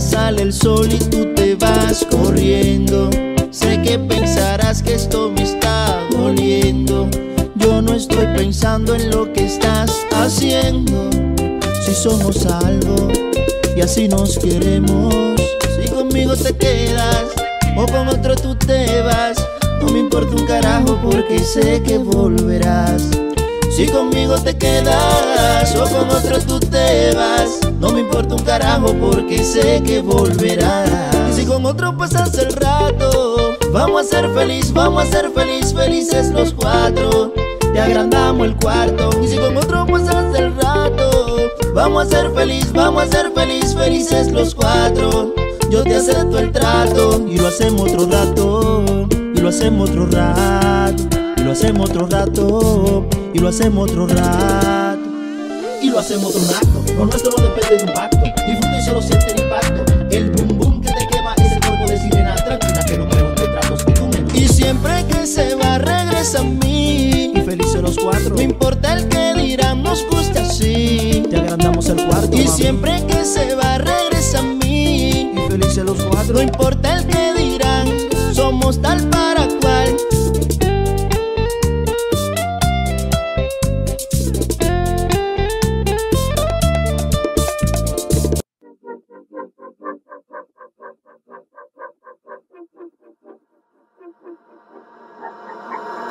sale el sol y tú te vas corriendo. Sé que pensarás que esto me está doliendo. Yo no estoy pensando en lo que estás haciendo. Si somos algo y así nos queremos. Si conmigo te quedas o con otro tú te vas. No me importa un carajo porque sé que volverás. Si conmigo te quedas o con otro tú te vas, carajo porque sé que volverás. Y si con otro pasas el rato, vamos a ser feliz, vamos a ser feliz, felices los cuatro. Te agrandamos el cuarto. Y si con otro pasas el rato, vamos a ser feliz, vamos a ser feliz, felices los cuatro. Yo te acepto el trato y lo hacemos otro rato, y lo hacemos otro rato, y lo hacemos otro rato y lo hacemos otro rato. Y lo hacemos otro rato. Lo nuestro no depende de un pacto. Disfruta y solo siente el impacto. El boom boom que te quema es el cuerpo de sirena. Tranquila que no en tratos que tú me Y siempre que se va regresa a mí. Y felices los cuatro. No importa el que dirán, nos gusta así. Te agrandamos el cuarto. Y mami. siempre que se va regresa a mí. Y felices los cuatro. No importa el que dirán,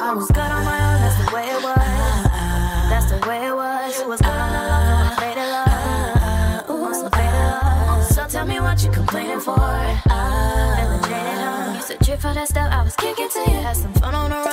I was good on my own, that's the way it was. That's the way it was. Was good on the love, and I faded love. Ooh, so faded love. So tell me what you complaining for. Feeling jaded, huh? Used to trip for that stuff, I was kicking to you. Had some fun on the run,